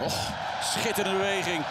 Och, schitterende beweging.